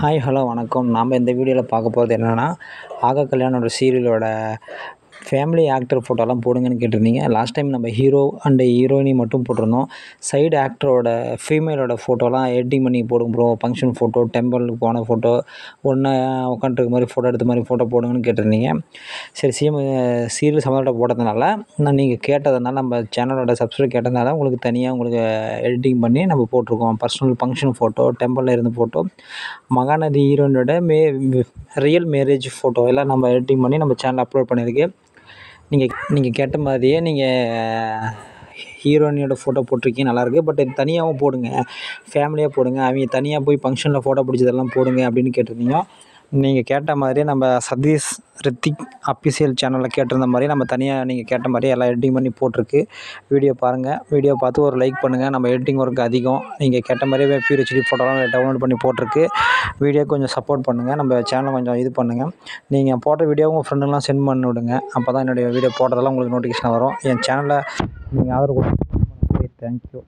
Hi hello வணக்கம். நாம் இந்த வீடியோவில் பார்க்க போகிறது என்னென்னா ஆக கல்யாணோட சீரியலோட ஃபேமிலி ஆக்டர் ஃபோட்டோலாம் போடுங்கன்னு கேட்டிருந்தீங்க. லாஸ்ட் டைம் நம்ம ஹீரோ அண்டு ஹீரோயினி மட்டும் போட்டிருந்தோம். சைடு ஆக்டரோட ஃபீமேலோட ஃபோட்டோலாம் எடிட்டிங் பண்ணி போடுங்க ப்ரோ ஃபங்க்ஷன் ஃபோட்டோ டெம்பிளுக்கு போன ஃபோட்டோ ஒன்று உட்காந்துருக்க மாதிரி ஃபோட்டோ எடுத்த மாதிரி ஃபோட்டோ போடுங்கன்னு கேட்டிருந்தீங்க. சரி சிஎம் சீரியல் சம்மந்தப்பட்ட போட்டதுனால நான் நீங்கள் கேட்டதுனால நம்ம சேனலோட சப்ஸ்கிரைப் கேட்டதுனால உங்களுக்கு தனியாக உங்களுக்கு எடிட்டிங் பண்ணி நம்ம போட்டிருக்கோம். பர்சனல் ஃபங்க்ஷன் ஃபோட்டோ டெம்பிளில் இருந்து ஃபோட்டோ மகாநதி ஹீரோயினோட மே ரியல் மேரேஜ் ஃபோட்டோ எல்லாம் நம்ம எடிட்டிங் பண்ணி நம்ம சேனல் அப்லோட் பண்ணியிருக்கு. நீங்கள் நீங்கள் கேட்ட மாதிரியே நீங்கள் ஹீரோயினியோட ஃபோட்டோ போட்டிருக்கீங்க நல்லாயிருக்கு பட் தனியாகவும் போடுங்க. ஃபேமிலியாக போடுங்க. அவங்க தனியாக போய் ஃபங்க்ஷனில் ஃபோட்டோ பிடிச்சதெல்லாம் போடுங்க அப்படின்னு கேட்டிருந்தீங்க. நீங்கள் கேட்ட மாதிரியே நம்ம சதீஷ் ரித்திக் அஃபிஷியல் சேனலில் கேட்டிருந்த மாதிரி நம்ம தனியாக நீங்கள் கேட்ட மாதிரி எல்லாம் எடிட்டிங் பண்ணி போட்டிருக்கு. வீடியோ பாருங்கள் வீடியோ பார்த்து ஒரு லைக் பண்ணுங்கள் நம்ம எடிட்டிங் ஒர்க் அதிகம். நீங்கள் கேட்ட மாதிரியே பியூர் ஹெச்டி ஃபோட்டோலாம் டவுன்லோட் பண்ணி போட்டிருக்கு. வீடியோ கொஞ்சம் சப்போர்ட் பண்ணுங்கள் நம்ம சேனலை கொஞ்சம் இது பண்ணுங்கள் நீங்கள் போட்ட வீடியோ உங்கள் ஃப்ரெண்டுலாம் சென்ட் பண்ணி விடுங்க. அப்போ தான் என்னுடைய வீடியோ போட்டதெல்லாம் உங்களுக்கு நோட்டிஃபிகேஷன் வரும். என் சேனலை நீங்கள் ஆதரவு கொடுத்து தேங்க்யூ